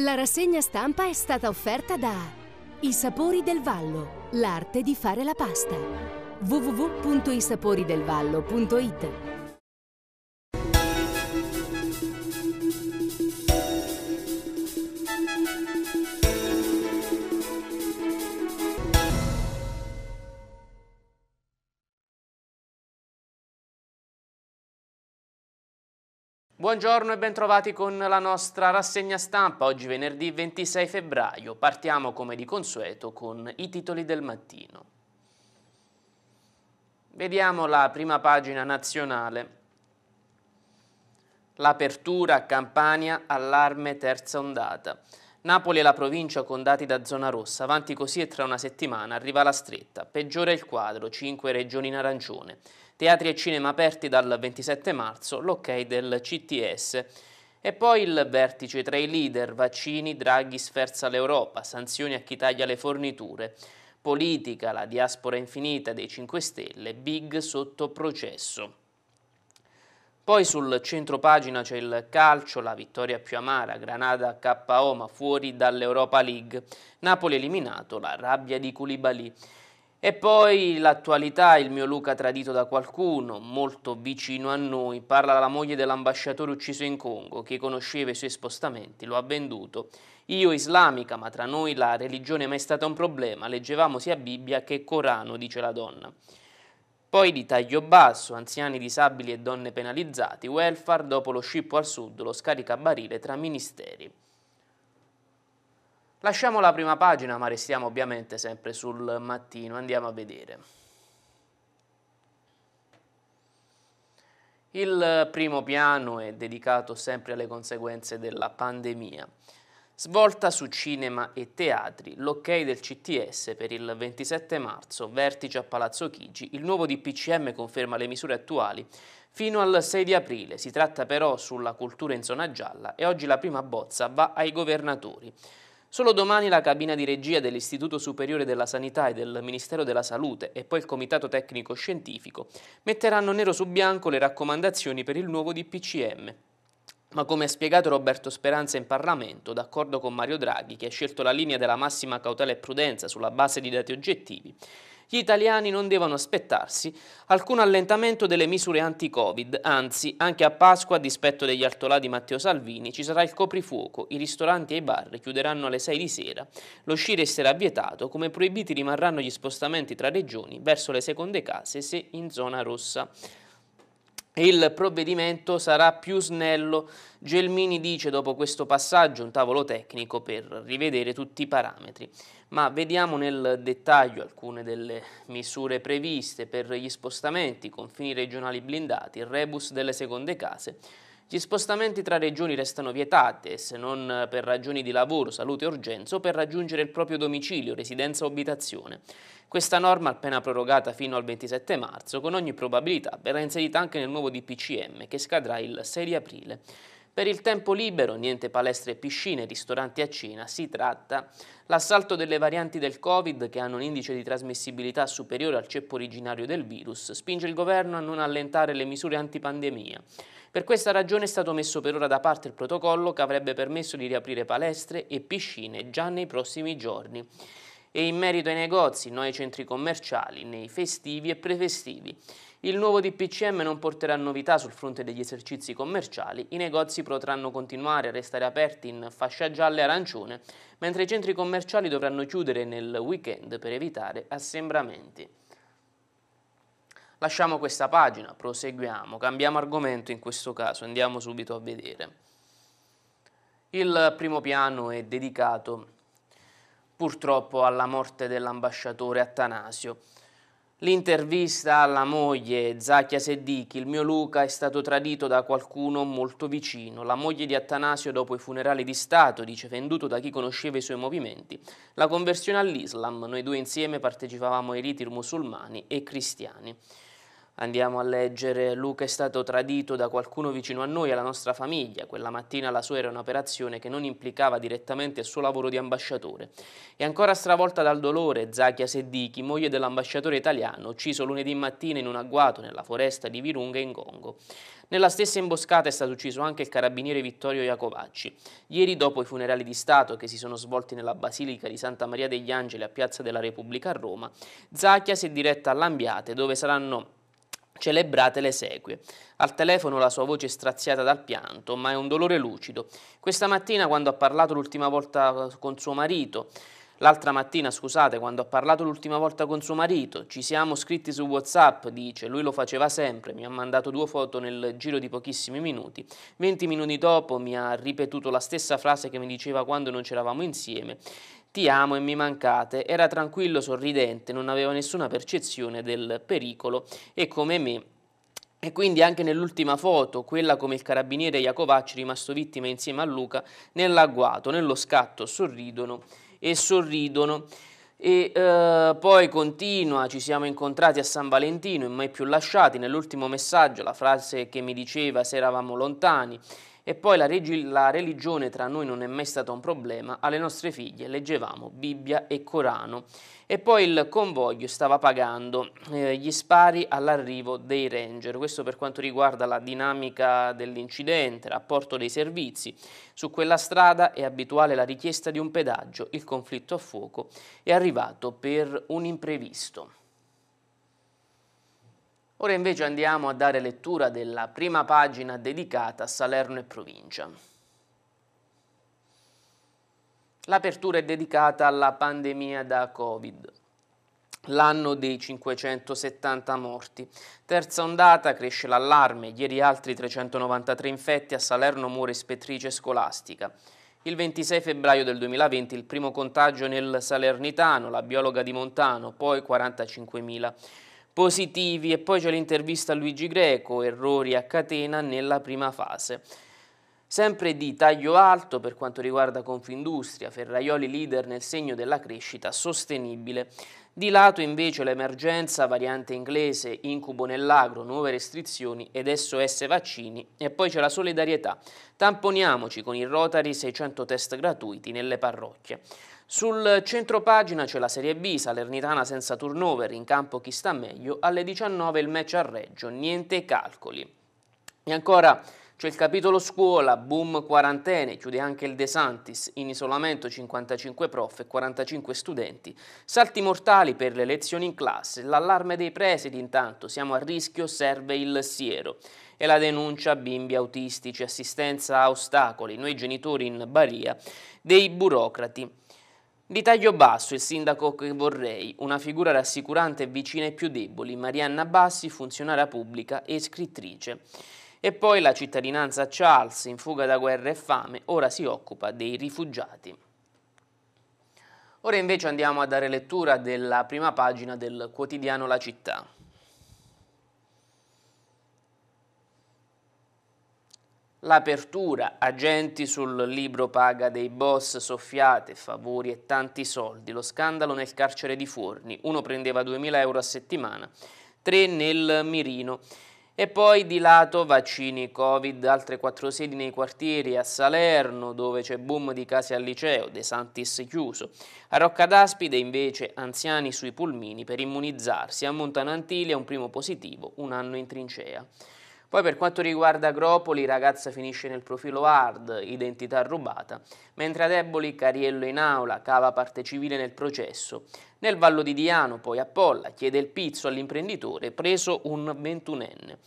La rassegna stampa è stata offerta da I Sapori del Vallo, l'arte di fare la pasta. www.isaporidelvallo.it Buongiorno e bentrovati con la nostra rassegna stampa, oggi venerdì 26 febbraio. Partiamo come di consueto con i titoli del mattino. Vediamo la prima pagina nazionale. L'apertura Campania, allarme terza ondata. Napoli e la provincia con dati da zona rossa, avanti così e tra una settimana arriva la stretta. Peggiora il quadro, 5 regioni in arancione. Teatri e cinema aperti dal 27 marzo, l'ok del CTS. E poi il vertice tra i leader, vaccini, Draghi sferza l'Europa, sanzioni a chi taglia le forniture, politica, la diaspora infinita dei 5 Stelle, big sotto processo. Poi sul centro pagina c'è il calcio, la vittoria più amara, Granada KO ma fuori dall'Europa League, Napoli eliminato, la rabbia di Koulibaly. E poi l'attualità, il mio Luca tradito da qualcuno, molto vicino a noi, parla la moglie dell'ambasciatore ucciso in Congo, che conosceva i suoi spostamenti, lo ha venduto. Io islamica, ma tra noi la religione è mai stata un problema, leggevamo sia Bibbia che Corano, dice la donna. Poi di taglio basso, anziani disabili e donne penalizzati, welfare dopo lo scippo al sud, lo scaricabarile tra ministeri. Lasciamo la prima pagina, ma restiamo ovviamente sempre sul mattino, andiamo a vedere. Il primo piano è dedicato sempre alle conseguenze della pandemia. Svolta su cinema e teatri, l'ok del CTS per il 27 marzo, vertice a Palazzo Chigi, il nuovo DPCM conferma le misure attuali fino al 6 di aprile, si tratta però sulla cultura in zona gialla e oggi la prima bozza va ai governatori. Solo domani la cabina di regia dell'Istituto Superiore della Sanità e del Ministero della Salute e poi il Comitato Tecnico Scientifico metteranno nero su bianco le raccomandazioni per il nuovo DPCM. Ma come ha spiegato Roberto Speranza in Parlamento, d'accordo con Mario Draghi, che ha scelto la linea della massima cautela e prudenza sulla base di dati oggettivi, gli italiani non devono aspettarsi alcun allentamento delle misure anti-Covid, anzi, anche a Pasqua, a dispetto degli altolà di Matteo Salvini, ci sarà il coprifuoco, i ristoranti e i bar chiuderanno alle 6 di sera, lo sci resterà vietato, come proibiti rimarranno gli spostamenti tra regioni verso le seconde case se in zona rossa il provvedimento sarà più snello. Gelmini dice dopo questo passaggio un tavolo tecnico per rivedere tutti i parametri. Ma vediamo nel dettaglio alcune delle misure previste per gli spostamenti, confini regionali blindati, il rebus delle seconde case. Gli spostamenti tra regioni restano vietati, se non per ragioni di lavoro, salute e urgenza o per raggiungere il proprio domicilio, residenza o abitazione. Questa norma, appena prorogata fino al 27 marzo, con ogni probabilità verrà inserita anche nel nuovo DPCM che scadrà il 6 di aprile. Per il tempo libero, niente palestre e piscine, ristoranti a cena, si tratta l'assalto delle varianti del Covid che hanno un indice di trasmissibilità superiore al ceppo originario del virus, spinge il governo a non allentare le misure antipandemia. Per questa ragione è stato messo per ora da parte il protocollo che avrebbe permesso di riaprire palestre e piscine già nei prossimi giorni e in merito ai negozi, non ai centri commerciali, nei festivi e prefestivi. Il nuovo DPCM non porterà novità sul fronte degli esercizi commerciali, i negozi potranno continuare a restare aperti in fascia gialla e arancione, mentre i centri commerciali dovranno chiudere nel weekend per evitare assembramenti. Lasciamo questa pagina, proseguiamo, cambiamo argomento in questo caso, andiamo subito a vedere. Il primo piano è dedicato purtroppo alla morte dell'ambasciatore Attanasio. L'intervista alla moglie Zacchia Seddichi, il mio Luca è stato tradito da qualcuno molto vicino. La moglie di Attanasio dopo i funerali di Stato, dice venduto da chi conosceva i suoi movimenti. La conversione all'Islam, noi due insieme partecipavamo ai riti musulmani e cristiani. Andiamo a leggere, Luca è stato tradito da qualcuno vicino a noi, alla nostra famiglia. Quella mattina la sua era un'operazione che non implicava direttamente il suo lavoro di ambasciatore. E ancora stravolta dal dolore, Zakia Seddiki, moglie dell'ambasciatore italiano, ucciso lunedì mattina in un agguato nella foresta di Virunga in Congo. Nella stessa imboscata è stato ucciso anche il carabiniere Vittorio Iacovacci. Ieri, dopo i funerali di Stato che si sono svolti nella Basilica di Santa Maria degli Angeli a Piazza della Repubblica a Roma, Zakia si è diretta all'Ambiate dove saranno celebrate le esequie. Al telefono la sua voce straziata dal pianto, ma è un dolore lucido. Questa mattina, quando ha parlato l'ultima volta con suo marito, L'altra mattina, scusate, quando ha parlato l'ultima volta con suo marito, ci siamo scritti su WhatsApp, dice, lui lo faceva sempre, mi ha mandato due foto nel giro di pochissimi minuti. Venti minuti dopo mi ha ripetuto la stessa frase che mi diceva quando non c'eravamo insieme. Ti amo e mi mancate. Era tranquillo, sorridente, non aveva nessuna percezione del pericolo e come me e quindi anche nell'ultima foto, quella come il carabiniere Iacovacci rimasto vittima insieme a Luca, nell'agguato, nello scatto sorridono e sorridono. E eh, poi continua, ci siamo incontrati a San Valentino e mai più lasciati, nell'ultimo messaggio la frase che mi diceva se eravamo lontani e poi la, la, religione tra noi non è mai stata un problema, alle nostre figlie leggevamo Bibbia e Corano. E poi il convoglio stava pagando eh, gli spari all'arrivo dei ranger, questo per quanto riguarda la dinamica dell'incidente, rapporto dei servizi. Su quella strada è abituale la richiesta di un pedaggio, il conflitto a fuoco è arrivato per un imprevisto. Ora invece andiamo a dare lettura della prima pagina dedicata a Salerno e provincia. L'apertura è dedicata alla pandemia da Covid, l'anno dei 570 morti. Terza ondata, cresce l'allarme, ieri altri 393 infetti, a Salerno muore ispettrice scolastica. Il 26 febbraio del 2020 il primo contagio nel Salernitano, la biologa di Montano, poi 45.000 positivi e poi c'è l'intervista a Luigi Greco, errori a catena nella prima fase. Sempre di taglio alto per quanto riguarda Confindustria, Ferraioli leader nel segno della crescita sostenibile. Di lato invece l'emergenza, variante inglese, incubo nell'agro, nuove restrizioni ed SOS vaccini e poi c'è la solidarietà. Tamponiamoci con il Rotary 600 test gratuiti nelle parrocchie. Sul centro pagina c'è la Serie B, Salernitana senza turnover, in campo chi sta meglio, alle 19 il match a Reggio, niente calcoli. E ancora c'è il capitolo scuola, boom quarantene, chiude anche il De Santis, in isolamento 55 prof e 45 studenti, salti mortali per le lezioni in classe, l'allarme dei presidi intanto, siamo a rischio, serve il siero e la denuncia bimbi autistici, assistenza a ostacoli, noi genitori in baria, dei burocrati. Di taglio basso il sindaco che vorrei, una figura rassicurante e vicina ai più deboli, Marianna Bassi, funzionaria pubblica e scrittrice. E poi la cittadinanza Charles, in fuga da guerra e fame, ora si occupa dei rifugiati. Ora invece andiamo a dare lettura della prima pagina del quotidiano La Città. L'apertura, agenti sul libro paga dei boss, soffiate, favori e tanti soldi, lo scandalo nel carcere di Forni, uno prendeva 2.000 euro a settimana, tre nel Mirino. E poi di lato vaccini Covid, altre quattro sedi nei quartieri, a Salerno dove c'è boom di case al liceo, De Santis chiuso, a Rocca d'Aspide invece anziani sui pulmini per immunizzarsi, a Montanantilia un primo positivo, un anno in trincea. Poi per quanto riguarda Agropoli, ragazza finisce nel profilo hard, identità rubata, mentre a Deboli Cariello in aula, cava parte civile nel processo. Nel Vallo di Diano, poi a Polla, chiede il pizzo all'imprenditore, preso un ventunenne.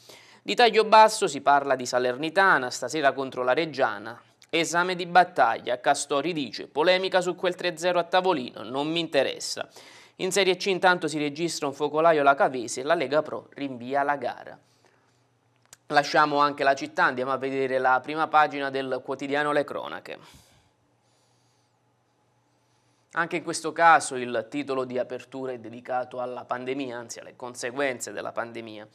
Di taglio basso si parla di Salernitana, stasera contro la Reggiana. Esame di battaglia, Castori dice, polemica su quel 3-0 a tavolino, non mi interessa. In Serie C intanto si registra un focolaio alla Cavese la Lega Pro rinvia la gara. Lasciamo anche la città, andiamo a vedere la prima pagina del quotidiano Le Cronache. Anche in questo caso il titolo di apertura è dedicato alla pandemia, anzi alle conseguenze della pandemia.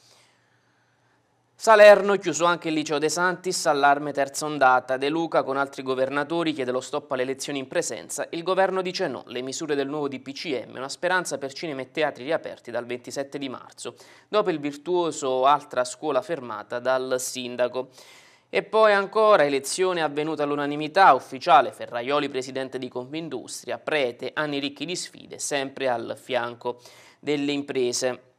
Salerno, chiuso anche il liceo De Santis, allarme terza ondata. De Luca con altri governatori chiede lo stop alle elezioni in presenza. Il governo dice no. Le misure del nuovo DPCM, una speranza per cinema e teatri riaperti dal 27 di marzo. Dopo il virtuoso altra scuola fermata dal sindaco. E poi ancora elezione avvenuta all'unanimità, ufficiale Ferraioli presidente di Confindustria, prete, anni ricchi di sfide, sempre al fianco delle imprese.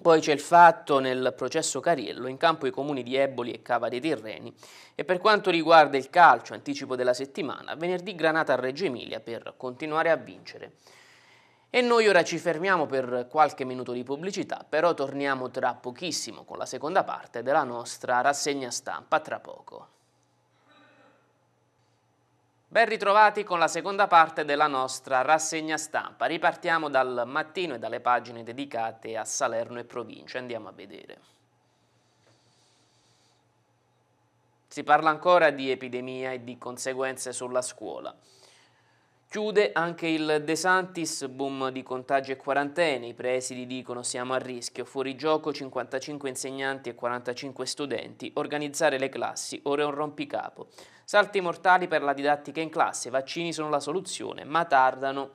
Poi c'è il fatto nel processo Cariello, in campo i comuni di Eboli e Cava dei Tirreni. E per quanto riguarda il calcio, anticipo della settimana, venerdì Granata a Reggio Emilia per continuare a vincere. E noi ora ci fermiamo per qualche minuto di pubblicità, però torniamo tra pochissimo con la seconda parte della nostra rassegna stampa, tra poco. Ben ritrovati con la seconda parte della nostra rassegna stampa. Ripartiamo dal mattino e dalle pagine dedicate a Salerno e provincia. Andiamo a vedere. Si parla ancora di epidemia e di conseguenze sulla scuola. Chiude anche il De Santis, boom di contagi e quarantene, i presidi dicono siamo a rischio, fuori gioco 55 insegnanti e 45 studenti, organizzare le classi, ora è un rompicapo. Salti mortali per la didattica in classe, vaccini sono la soluzione, ma tardano.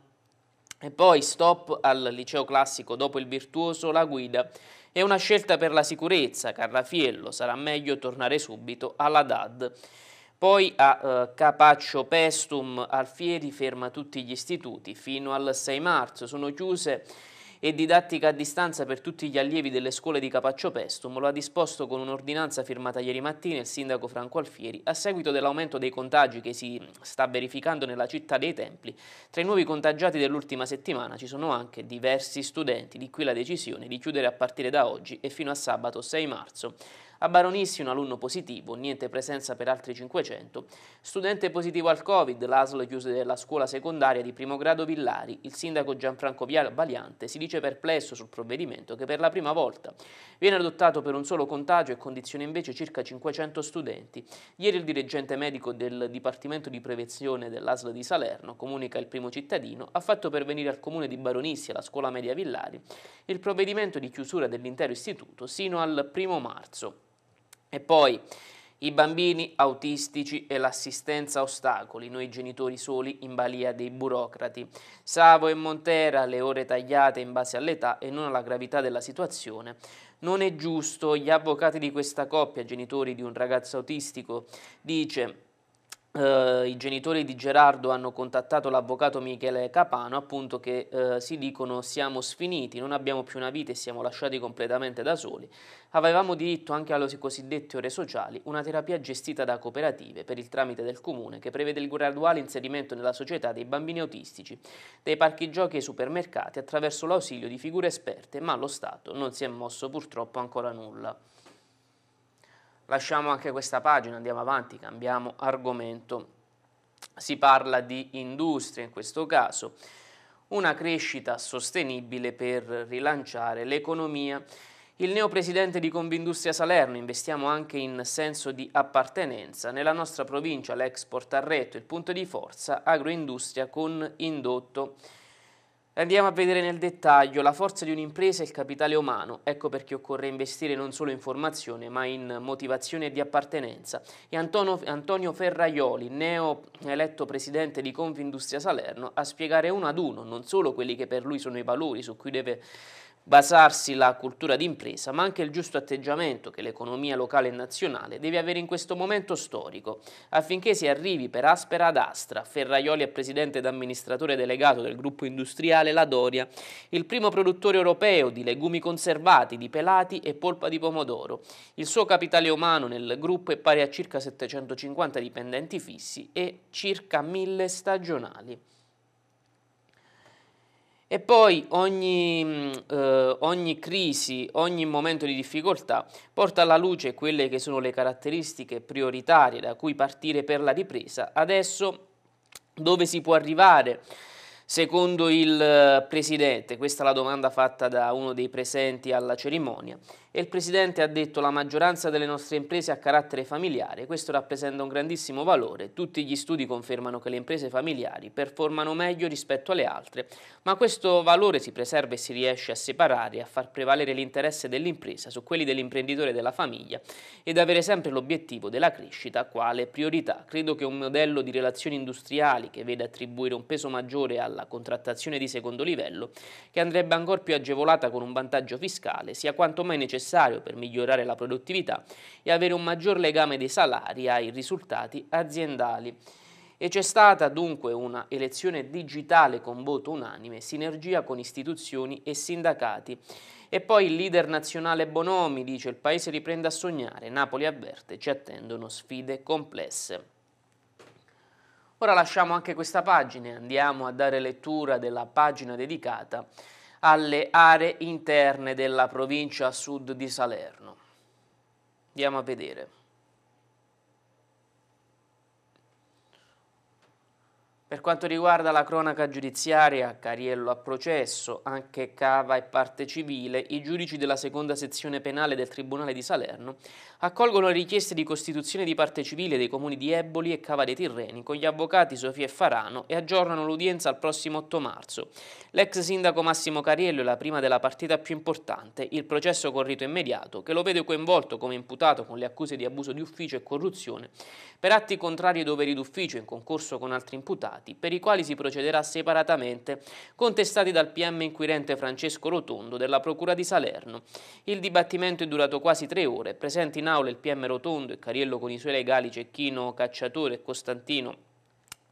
E poi stop al liceo classico dopo il virtuoso, la guida. È una scelta per la sicurezza, Carrafiello, sarà meglio tornare subito alla DAD. Poi a eh, Capaccio Pestum Alfieri ferma tutti gli istituti fino al 6 marzo, sono chiuse e didattica a distanza per tutti gli allievi delle scuole di Capaccio Pestum, lo ha disposto con un'ordinanza firmata ieri mattina il sindaco Franco Alfieri a seguito dell'aumento dei contagi che si sta verificando nella città dei Templi. Tra i nuovi contagiati dell'ultima settimana ci sono anche diversi studenti, di qui la decisione di chiudere a partire da oggi e fino a sabato 6 marzo. A Baronissi un alunno positivo, niente presenza per altri 500. Studente positivo al Covid, l'ASL chiuse la scuola secondaria di primo grado Villari. Il sindaco Gianfranco Valiante si dice perplesso sul provvedimento che per la prima volta viene adottato per un solo contagio e condiziona invece circa 500 studenti. Ieri il dirigente medico del Dipartimento di Prevenzione dell'ASL di Salerno, comunica il primo cittadino, ha fatto pervenire al comune di Baronissi alla scuola media Villari il provvedimento di chiusura dell'intero istituto sino al primo marzo. E poi i bambini autistici e l'assistenza ostacoli, noi genitori soli in balia dei burocrati. Savo e Montera, le ore tagliate in base all'età e non alla gravità della situazione. Non è giusto, gli avvocati di questa coppia, genitori di un ragazzo autistico, dice Uh, I genitori di Gerardo hanno contattato l'avvocato Michele Capano appunto che uh, si dicono siamo sfiniti, non abbiamo più una vita e siamo lasciati completamente da soli. Avevamo diritto anche alle cosiddette ore sociali, una terapia gestita da cooperative per il tramite del comune che prevede il graduale inserimento nella società dei bambini autistici, dei parchi giochi e ai supermercati attraverso l'ausilio di figure esperte, ma lo Stato non si è mosso purtroppo ancora nulla. Lasciamo anche questa pagina, andiamo avanti, cambiamo argomento. Si parla di industria in questo caso, una crescita sostenibile per rilanciare l'economia. Il neopresidente di Convindustria Salerno, investiamo anche in senso di appartenenza. Nella nostra provincia l'export ha retto il punto di forza, agroindustria con indotto. Andiamo a vedere nel dettaglio la forza di un'impresa e il capitale umano, ecco perché occorre investire non solo in formazione ma in motivazione di appartenenza. E Antonio, Antonio Ferraioli, neo eletto presidente di Confindustria Salerno, a spiegare uno ad uno non solo quelli che per lui sono i valori su cui deve basarsi la cultura d'impresa, ma anche il giusto atteggiamento che l'economia locale e nazionale deve avere in questo momento storico, affinché si arrivi per aspera ad astra. Ferraioli è presidente ed amministratore delegato del gruppo industriale La Doria, il primo produttore europeo di legumi conservati, di pelati e polpa di pomodoro. Il suo capitale umano nel gruppo è pari a circa 750 dipendenti fissi e circa 1000 stagionali. E poi ogni, mm, eh, ogni, crisi, ogni momento di difficoltà porta alla luce quelle che sono le caratteristiche prioritarie da cui partire per la ripresa. Adesso dove si può arrivare? Secondo il eh, Presidente, questa è la domanda fatta da uno dei presenti alla cerimonia, e il Presidente ha detto la maggioranza delle nostre imprese ha carattere familiare, questo rappresenta un grandissimo valore, tutti gli studi confermano che le imprese familiari performano meglio rispetto alle altre, ma questo valore si preserva e si riesce a separare a far prevalere l'interesse dell'impresa su quelli dell'imprenditore e della famiglia ed avere sempre l'obiettivo della crescita quale priorità. Credo che un modello di relazioni industriali che vede attribuire un peso maggiore alla contrattazione di secondo livello, che andrebbe ancora più agevolata con un vantaggio fiscale, sia quanto mai necessario per migliorare la produttività e avere un maggior legame dei salari ai risultati aziendali. E c'è stata dunque una elezione digitale con voto unanime, sinergia con istituzioni e sindacati. E poi il leader nazionale Bonomi dice il paese riprende a sognare, Napoli avverte, ci attendono sfide complesse. Ora lasciamo anche questa pagina e andiamo a dare lettura della pagina dedicata alle aree interne della provincia a sud di Salerno. Andiamo a vedere. Per quanto riguarda la cronaca giudiziaria, Cariello a processo, anche Cava e parte civile, i giudici della seconda sezione penale del Tribunale di Salerno accolgono le richieste di costituzione di parte civile dei comuni di Eboli e Cava dei Tirreni con gli avvocati Sofia e Farano e aggiornano l'udienza al prossimo 8 marzo. L'ex sindaco Massimo Cariello è la prima della partita più importante, il processo con rito immediato, che lo vede coinvolto come imputato con le accuse di abuso di ufficio e corruzione per atti contrari ai doveri d'ufficio in concorso con altri imputati, per i quali si procederà separatamente, contestati dal PM inquirente Francesco Rotondo della Procura di Salerno. Il dibattimento è durato quasi tre ore, presenti in aula il PM Rotondo e Cariello con i suoi legali Cecchino Cacciatore e Costantino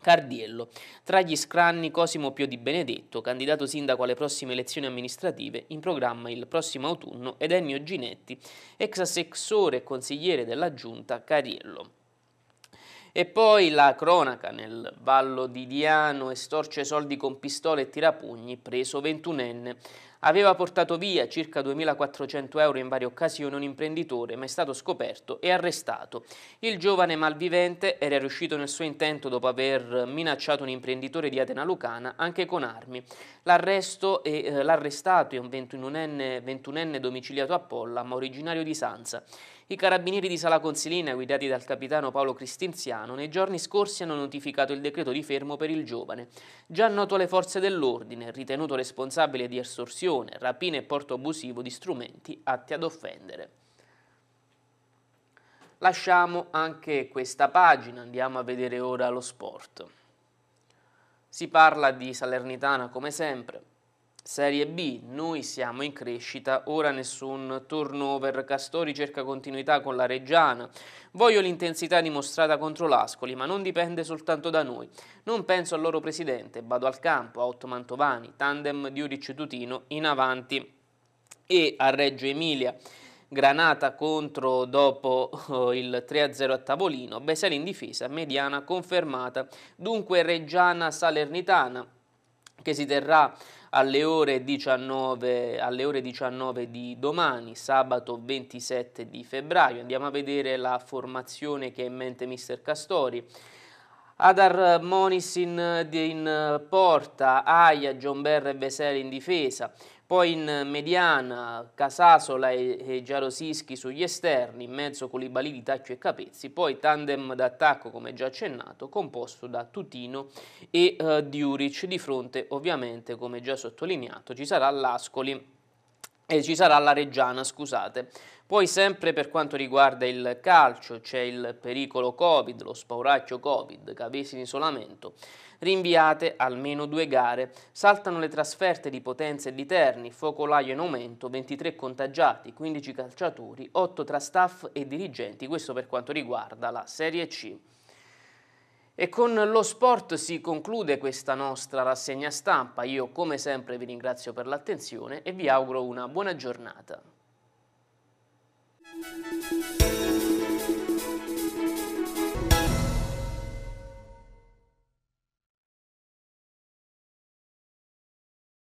Cardiello. Tra gli scranni Cosimo Pio di Benedetto, candidato sindaco alle prossime elezioni amministrative, in programma il prossimo autunno, ed Ennio Ginetti, ex assessore e consigliere della giunta Cariello. E poi la cronaca nel Vallo di Diano estorce soldi con pistole e tirapugni, preso ventunenne. Aveva portato via circa 2.400 euro in varie occasioni un imprenditore, ma è stato scoperto e arrestato. Il giovane malvivente era riuscito nel suo intento dopo aver minacciato un imprenditore di Atena Lucana anche con armi. L'arresto e eh, l'arrestato è un 21enne, 21enne domiciliato a Polla, ma originario di Sanza. I carabinieri di Sala Consilina, guidati dal capitano Paolo Cristinziano, nei giorni scorsi hanno notificato il decreto di fermo per il giovane, già noto alle forze dell'ordine, ritenuto responsabile di estorsione, rapina e porto abusivo di strumenti atti ad offendere. Lasciamo anche questa pagina, andiamo a vedere ora lo sport. Si parla di Salernitana come sempre, Serie B, noi siamo in crescita, ora nessun turnover, Castori cerca continuità con la Reggiana, voglio l'intensità dimostrata contro l'Ascoli, ma non dipende soltanto da noi. Non penso al loro presidente, vado al campo, a Otto Mantovani, tandem Diuric-Tutino in avanti e a Reggio Emilia. Granata contro dopo oh, il 3-0 a tavolino, Besel in difesa, mediana confermata. Dunque Reggiana Salernitana che si terrà alle ore 19, alle ore 19 di domani, sabato 27 di febbraio. Andiamo a vedere la formazione che ha in mente mister Castori. Adar Monis in, in porta, Aia, John Berre e Veseli in difesa, poi in mediana Casasola e, e Giarosischi sugli esterni, in mezzo Colibali di Tacchio e Capezzi, poi tandem d'attacco come già accennato, composto da Tutino e uh, Diuric, di fronte ovviamente come già sottolineato ci sarà l'Ascoli e ci sarà la Reggiana, scusate. Poi sempre per quanto riguarda il calcio c'è il pericolo Covid, lo spauracchio Covid, Cavesi in isolamento rinviate almeno due gare. Saltano le trasferte di Potenza e di Terni, focolaio in aumento, 23 contagiati, 15 calciatori, 8 tra staff e dirigenti, questo per quanto riguarda la Serie C. E con lo sport si conclude questa nostra rassegna stampa. Io come sempre vi ringrazio per l'attenzione e vi auguro una buona giornata. Thank you.